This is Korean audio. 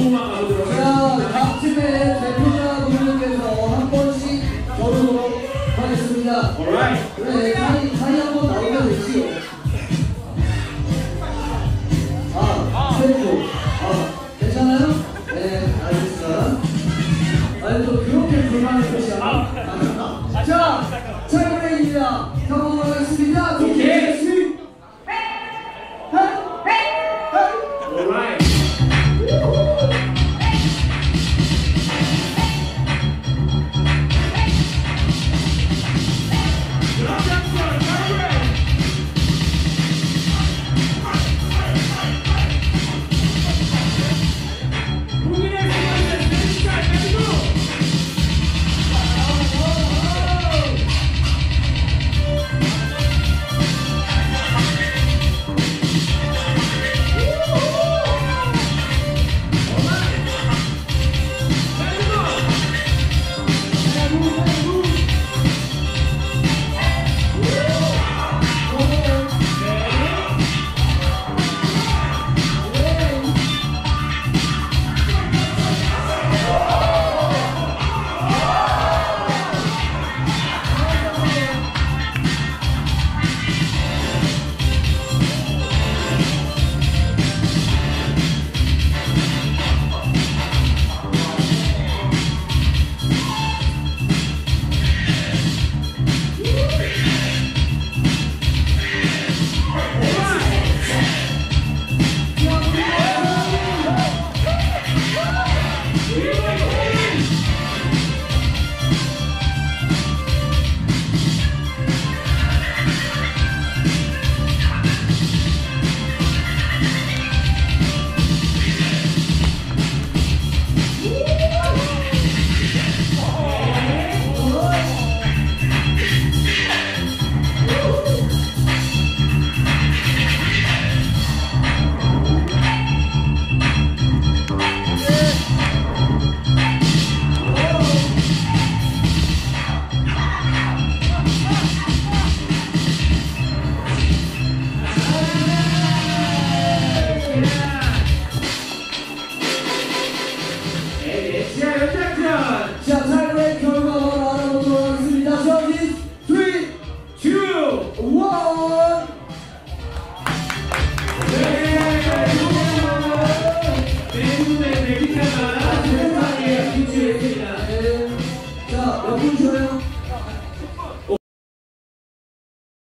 조금만 가보도록 대표자 분들께서 한 번씩 겨루도록 하겠습니다. Alright. 자,